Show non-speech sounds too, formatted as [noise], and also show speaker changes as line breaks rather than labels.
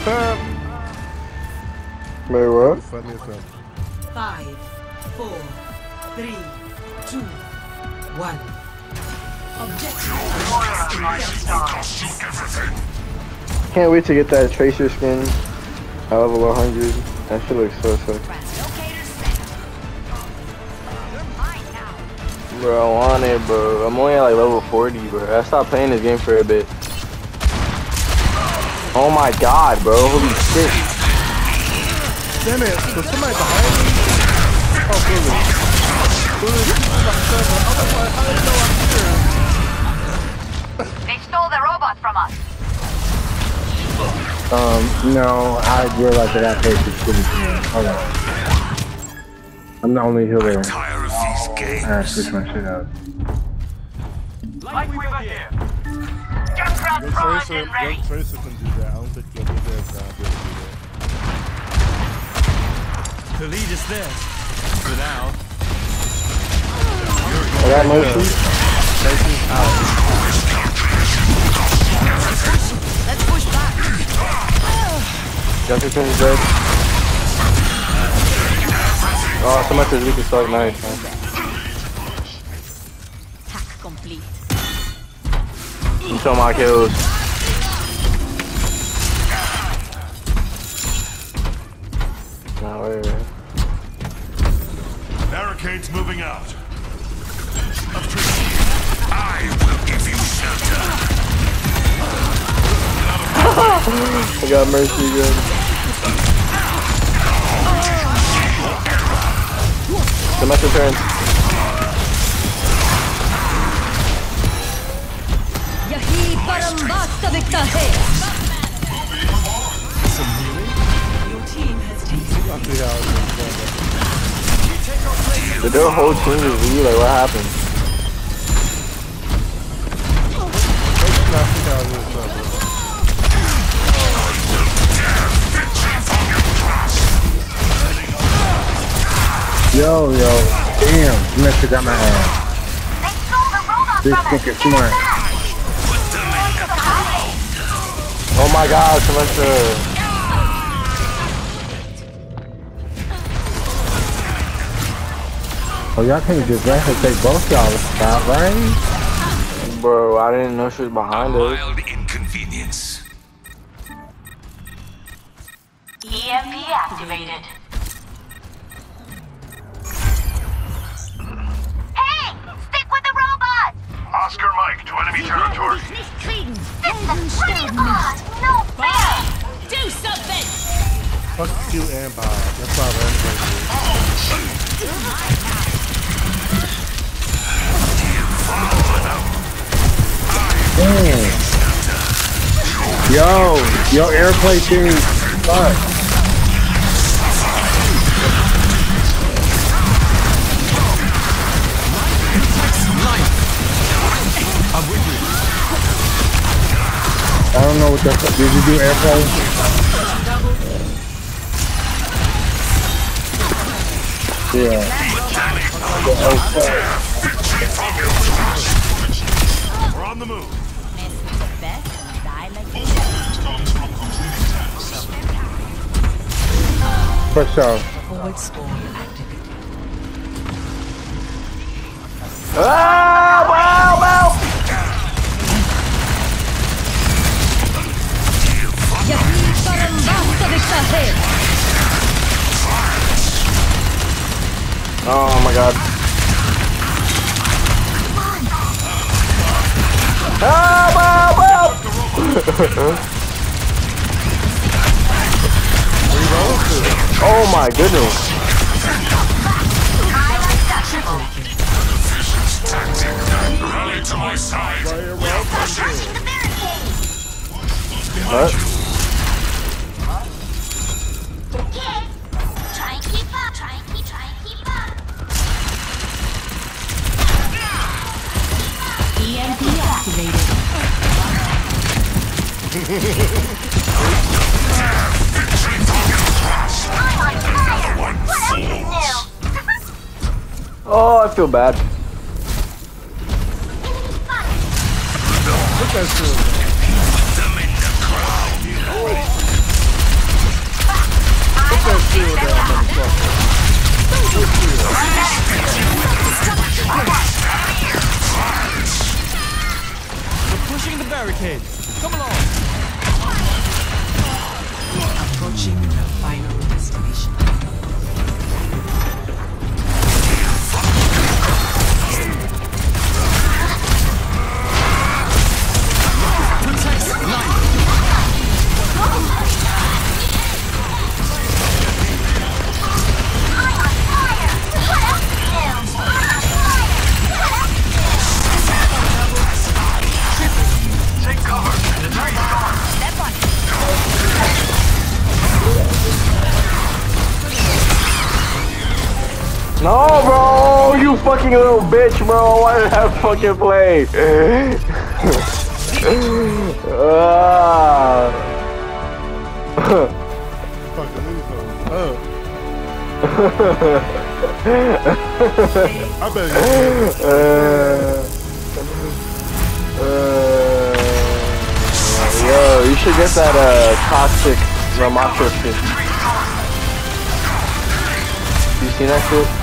Wait, what?
Funny as hell.
Five, four, three, two, one. Objective.
Can't wait to get that Tracer skin. I level 100. That shit looks so sick. Bro, I want it, bro. I'm only at like level 40, bro. I stopped playing this game for a bit. Oh my god, bro. Holy shit.
Damn it, was somebody behind me? Oh, really? Really? My god, how did you know I'm here?
They stole the robot from us.
Um, no, I realized that I paid for shitty thing. Hold on. I'm the only healer.
Tired of these games.
I switch my shit out.
Lifeweaver here. Jump crowd
Young
primed
Tracer,
and
young
ready.
Tracer can do that. I don't think Young Tracer is gonna be able to do that.
The lead is theirs. For now.
I got mercy.
Tracer's out.
Let's push back.
Jumper is dead. Oh, so much as we can start nice, man.
Hack complete.
You saw my kills. Wait, wait.
Barricades moving out. I will give you shelter. [laughs]
I got mercy again. Semester turn.
यही the hell? Some healing? Your team has taken.
Did their whole team just leave? Like, what happened?
Yo, yo, damn, you must have got my ass. This
fucking
smart.
Oh my god, Semester.
Oh, y'all can't just let her take both y'all out, right?
Bro, I didn't know she was behind us.
Mild inconvenience.
EMP activated. Hey! Stick with the robot!
Oscar Mike to enemy territory.
This is pretty odd! No fair!
Do something!
Fuck you and Bob. That's why I'm angry.
Damn. Yo, yo, airplay thing, fuck. Don't know what the fuck. Did you do airplay? Yeah.
We're on the move.
For sure.
Forward spawn activated.
Ah, wow, wow.
यही परम वास्तविकता है
Oh my god. Ah, wow, wow. [laughs] oh my goodness.
Rally to my side.
Charging the barricade!
What?
Activated
I'm on fire! What else is new?
Oh, I feel bad.
Look at you. that shield down, motherfucker. Good shield.
Pushing the barricade. Come along.
Approaching the final destination.
No, bro, you fucking little bitch, bro. Why did I fucking play?
Up. I bet you.
Uh, uh, yo, you should get that uh toxic Ramattra shit. You seen that shit?